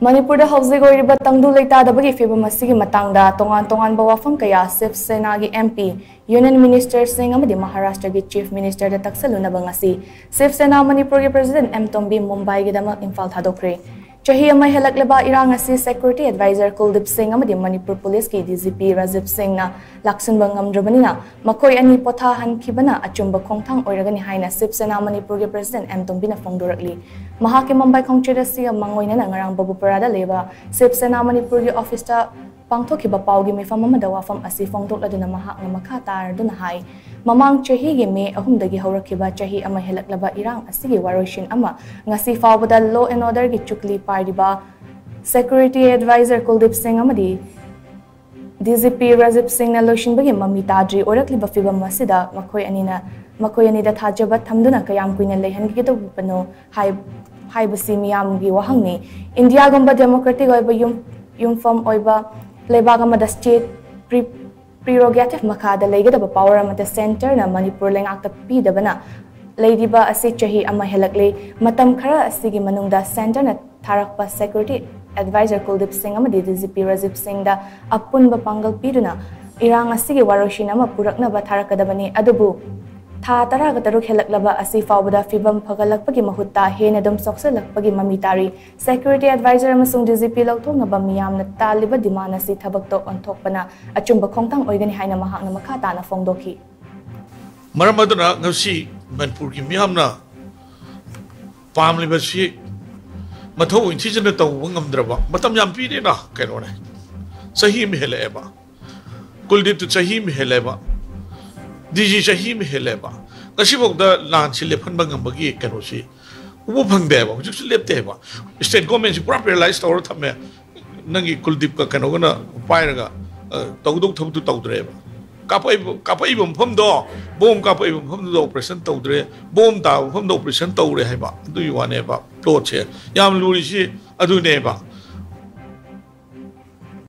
Manipur hauzi goiriba tangdu leita dabagi fiba masigi matangda tongan tongan bawa fam kaya Sif Sena gi MP Union Minister Singh amadi Maharashtra gi Chief Minister da taksaluna bangasi Sif Sena Manipur gi President M Tombi Mumbai gi damak Imphal thadokre Chahi amai helak leba irang asi security advisor Kuldeep Singh amadi Manipur Police ki DGP Rajib Singh na laksin bangam drabani na makoi ani potha han khibana achumba khongthang oiragani haina Sip Sena Manipur ge president M Tombina fongdorakli mahake Mumbai khongchera si mangoi na ngarang babu parada leba Sip Sena Manipur ge office ta ꯄꯥꯡꯊꯣꯛꯈꯤꯕ ꯄꯥꯎꯒꯤ ꯃꯤꯐꯝ ꯑꯃꯗ ꯋꯥꯐꯝ ꯑꯁꯤ ꯐꯣꯡꯗꯣꯛꯂꯗꯨꯅ ꯃꯍꯥꯛꯅ ꯃꯈꯥ ꯇꯥꯔꯗꯨꯅ ꯍꯥꯏ ꯃꯃꯥꯡ ꯆꯍꯤꯒꯤ ꯃꯦ ꯑꯍꯨꯝꯗꯒꯤ ꯍꯧꯔꯛꯈꯤꯕ ꯆꯍꯤ ꯑꯃ ꯍꯦꯜꯂꯛꯂꯕ ꯏꯔꯥꯡ ꯑꯁꯤꯒꯤ ꯋꯥꯔꯣꯏꯁꯤꯟ ꯑꯃ ꯉꯁꯤ ꯐꯥꯎꯕꯗ ꯂꯣ ꯑꯦꯟ ꯑꯣꯔꯗꯔꯒꯤ ꯆꯨꯛꯂꯤ ꯄꯥꯏꯔꯤꯕ ꯁꯦꯀ꯭ꯌꯨꯔꯤꯇꯤ ꯑꯦꯗꯚꯥꯏꯖꯔ ꯀꯨꯜꯗꯤꯞ ꯁꯤꯡ ꯑꯃꯗꯤ ꯗꯤꯖꯤꯄꯤ ꯔꯥꯖꯤꯞ ꯁꯤꯡꯅ ꯂꯣꯏꯁꯤꯟꯕꯒꯤ ꯃꯃꯤ ꯇꯥꯗ꯭ꯔꯤ ꯑꯣꯏꯔꯛꯂꯤꯕ ꯐꯤꯕꯝ ꯑꯁꯤꯗ ꯃꯈꯣꯏ ꯑꯅꯤꯅ ꯃꯈꯣꯏ ꯑꯅꯤꯗ ꯊꯥꯖꯕ ꯊꯝꯗꯨꯅ ꯀꯌꯥꯝ ꯀꯨꯏꯅ ꯂꯩꯍꯟꯒꯗꯧꯕꯅꯣ ꯍꯥꯏꯕꯁꯤ ꯃꯤꯌꯥꯝꯒꯤ ꯋꯥꯍꯪꯅꯤ ꯏꯟꯗꯤꯌꯥꯒꯨꯝꯕ ꯗꯦꯃꯣꯀ꯭ꯔꯦꯇꯤꯛ ꯑꯣꯏꯕ ꯌꯨꯝꯐꯝ ꯑꯣꯏꯕ लेबाग अमदा स्टेट प्रीरोगेटिव मखादा लेगदब पावर सेंटर ना मणिपुर लेंगाक पीदबना लेदिबा असे चही मतम खरा सेंटर ना थारकपा सिक्योरिटी एडवाइजर कुलदीप सिंह अमदी पी राजीव सिंह दा अपुनबा पंगल इरांग असिगी वारोशिन अमा थारकदबनी ꯊꯥ ꯇꯔꯥꯒ ꯇꯔꯨꯛ ꯍꯦꯜꯂꯛꯂꯕ ꯑꯁꯤ ꯐꯥꯎꯕꯗ ꯐꯤꯕꯝ ꯐꯒꯠꯂꯛꯄꯒꯤ ꯃꯍꯨꯠꯇ ꯍꯦꯟꯅ ꯑꯗꯨꯝ ꯁꯣꯛꯆꯜꯂꯛꯄꯒꯤ ꯃꯃꯤ ꯇꯥꯔꯤ ꯁꯦꯀ꯭ꯌꯨꯔꯤꯇꯤ ꯑꯦꯗꯚꯥꯏꯖꯔ ꯑꯃꯁꯨꯡ ꯗꯤꯖꯤꯄꯤ ꯂꯧꯊꯣꯛꯅꯕ ꯃꯤꯌꯥꯝꯅ ꯇꯥꯜꯂꯤꯕ ꯗꯤꯃꯥꯟ ꯑꯁꯤ ꯊꯕꯛꯇ ꯑꯣꯟꯊꯣꯛꯄꯅ ꯑꯆꯨꯝꯕ ꯈꯣꯡꯊꯥꯡ ꯑꯣꯏꯒꯅꯤ ꯍꯥꯏꯅ ꯃꯍꯥꯛꯅ ꯃꯈꯥ ꯇꯥꯅ ꯐꯣꯡꯗꯣꯛꯈꯤ ꯃꯔꯝ ꯑꯗꯨꯅ ꯉꯁꯤ ꯃꯅꯤꯄꯨꯔꯒꯤ ꯃꯤꯌꯥꯝꯅ ꯄꯥꯝꯂꯤꯕꯁꯤ ꯃꯊꯧ ꯏꯟꯊꯤꯖꯅ ꯇꯧꯕ ꯉꯝꯗ꯭ꯔꯕ ꯃꯇꯝ ꯌꯥꯝ ꯄꯤꯔꯦꯅ ꯀꯩꯅꯣꯅꯦ ꯆꯍꯤ ꯑꯃ ꯍꯦꯜꯂꯛꯑꯦꯕ ꯀꯨꯜꯗꯤꯞꯇꯨ ꯆꯍꯤ ꯑꯃ ꯍꯦꯜꯂꯦꯕ 디지 자힘 헬레바 가시복다 난치 레펀 방금버기 에케노시 वो फंगदे है वो जो लेते हैं वो स्टेट गवर्नमेंट से पूरा पेरलाइज तौर था मैं नंगी कुलदीप का कहना ना पायर का तौदुक थब तो तौदरे है कापाई कापाई बम फम दो बोम कापाई बम फम दो ऑपरेशन तौदरे बोम ता फम दो ऑपरेशन तौरे है बा दु युवाने बा प्लॉट है याम लुरी से अदुने बा